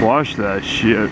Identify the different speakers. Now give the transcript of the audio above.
Speaker 1: Watch that shit.